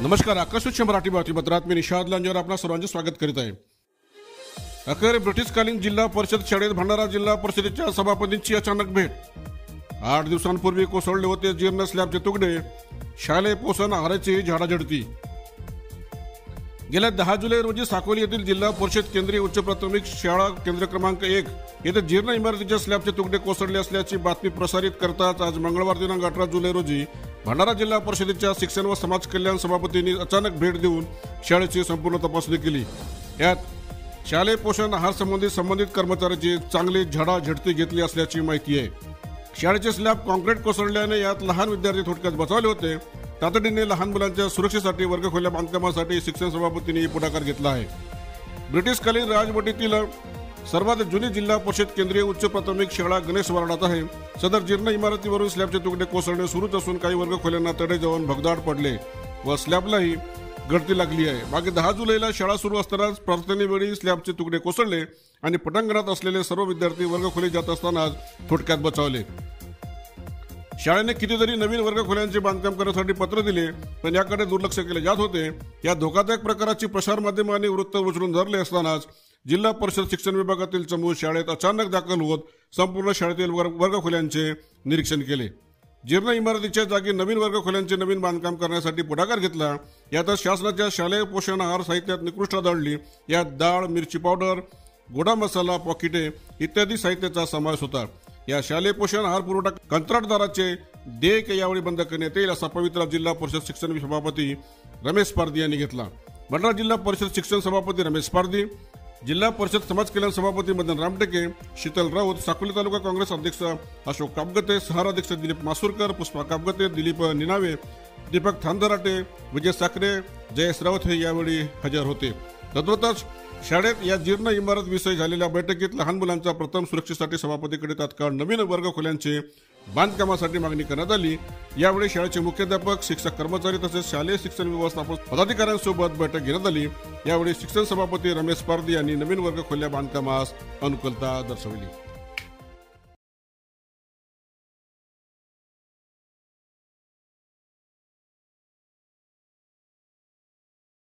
नमस्कार आकाशवाणी मराठी बातमीपत्रात मी निषाद लांजेवर आपणा सर्वांचे स्वागत करीत आहे. अखेर ब्रिटिशकालीन जिल्हा परिषद शाळेत भंडारा जिल्हा परिषदेच्या सभापतींची अचानक भेट. आठ दिवसांपूर्वी कोसळले होते जीर्ण स्लॅबचे तुकडे शालेय पोषण आहाराची झाडाझडती. गेल्या दहा जुलै रोजी साकोली येथील जिल्हा परिषद केंद्रीय उच्च प्राथमिक शाळा केंद्र क्रमांक एक येथे जीर्ण इमारतीच्या स्लॅबचे तुकडे कोसळले असल्याची बातमी प्रसारित करताच आज मंगळवार दिनांक अठरा जुलै रोजी भंडारा जिल्हा परिषदेच्या शिक्षण व समाज कल्याण सभापतींनी अचानक भेट देऊन शाळेची संपूर्ण तपासणी केली. यात शालेय पोषण आहार संबंधित संबंधित कर्मचाऱ्याची चांगली झडाझडती घेतली असल्याची माहिती आहे. शाळेचे स्लॅब कॉन्क्रीट कोसळल्याने यात लहान विद्यार्थी थोडक्यात बचावले होते. तातडीने लहान मुलांच्या सुरक्षेसाठी वर्गखोल्या बांधकामासाठी शिक्षण सभापतींनी पुढाकार घेतला आहे. ब्रिटिशकालीन राजवटीतील सर्वात जुनी जिल्हा परिषद केंद्रीय उच्च प्राथमिक शाळा गणेश वार्डात आहे. सदर जीर्ण इमारतीवरून स्लॅबचे तुकडे कोसळणे सुरूच असून काही वर्गखोल्यांना तडे जाऊन भगदाड पडले व स्लॅबलाही गळती लागली आहे. मागे दहा जुलैला शाळा सुरू असतानाच प्रार्थनेवेळी स्लॅबचे तुकडे कोसळले आणि पटांगणात असलेले सर्व विद्यार्थी वर्गखोली जात असतानाच थोडक्यात बचावले. शाळेने कितीतरी नवीन वर्गखोल्यांचे बांधकाम करण्यासाठी पत्र दिले पण याकडे दुर्लक्ष केले. जात होते या धोकादायक प्रकाराची प्रसार माध्यमांनी वृत्त उचलून धरले असतानाच जिल्हा परिषद शिक्षण विभागातील चमू शाळेत अचानक दाखल होत संपूर्ण शाळेतील वर्ग वर्गखोल्यांचे निरीक्षण केले. जीर्ण इमारतीच्या जागी नवीन वर्गखोल्यांचे नवीन बांधकाम करण्यासाठी पुढाकार घेतला. यातच शासनाच्या शालेय पोषण आहार साहित्यात निकृष्ट आढळली. यात डाळ मिरची पावडर गोडा मसाला पॉकिटे इत्यादी साहित्याचा समावेश होता. या शालेय पोषण आहार पुरवठा कंत्राटदाराचे देयक यावेळी बंद करण्यात येईल असा पवित्रा जिल्हा परिषद शिक्षण सभापती रमेश पारधी यांनी घेतला. भंडारा जिल्हा परिषद शिक्षण सभापती रमेश पारधी जिल्हा परिषद समाज कल्याण सभापती मदन रामटेके शीतल राऊत साकोली तालुका काँग्रेस अध्यक्ष अशोक कापगते सहारा अध्यक्ष दिलीप मासुरकर पुष्पा कापगते दिलीप निनावे दीपक थांदराटे विजय साखरे जयेश राऊत हे यावेळी हजर होते. तद्वतच शाळेत या जीर्ण इमारत विषयी झालेल्या बैठकीत लहान मुलांच्या प्रथम सुरक्षेसाठी सभापतीकडे तात्काळ नवीन वर्ग खोल्यांचे बांधकामासाठी मागणी करण्यात आली. यावेळी शाळेचे मुख्याध्यापक शिक्षक कर्मचारी तसेच शालेय शिक्षण व्यवस्थापन पदाधिकाऱ्यांसोबत बैठक घेण्यात आली. यावेळी शिक्षण सभापती रमेश पारदी यांनी नवीन वर्ग खोल्या बांधकामास अनुकूलता दर्शवली.